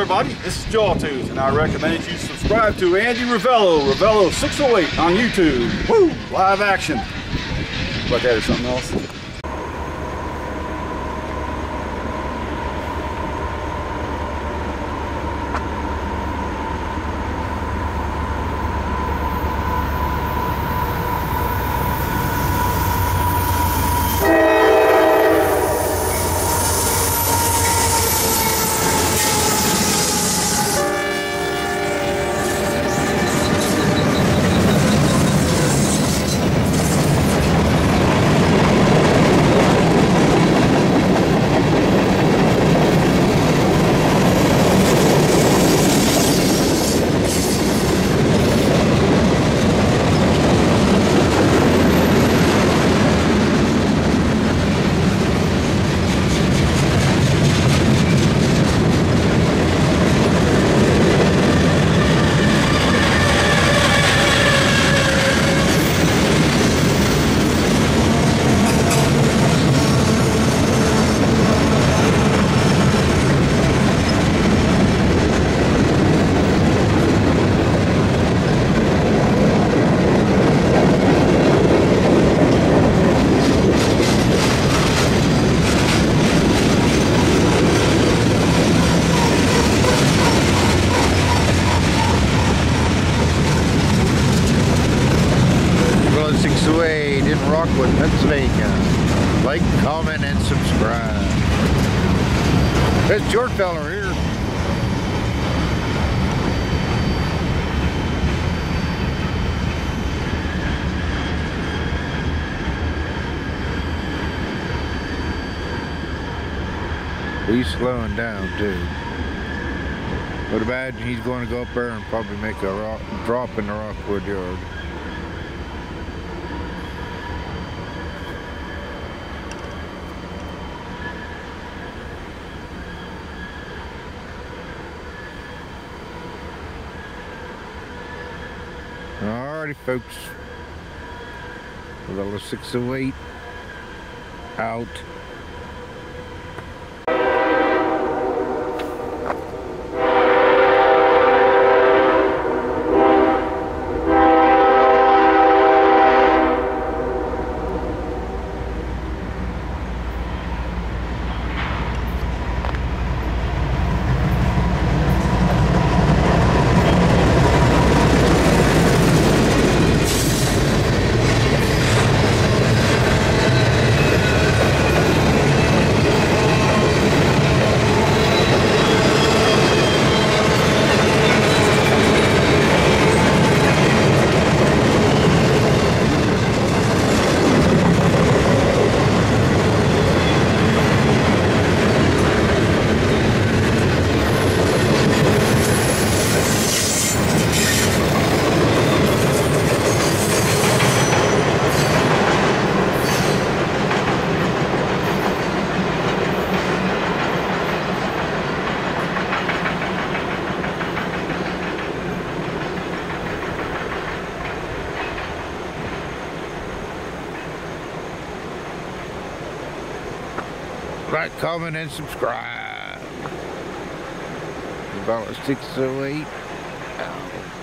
everybody. This is Jawtooth, and I recommend that you subscribe to Andy Revello, Revello 608 on YouTube. Woo! Live action. Like that or something else. Going six away in Rockwood, Pennsylvania. Like, comment, and subscribe. This George feller here. He's slowing down too. But imagine he's going to go up there and probably make a rock, drop in the Rockwood yard. Alrighty, folks. Revello 608 out. Like, comment, and subscribe. About 608 out.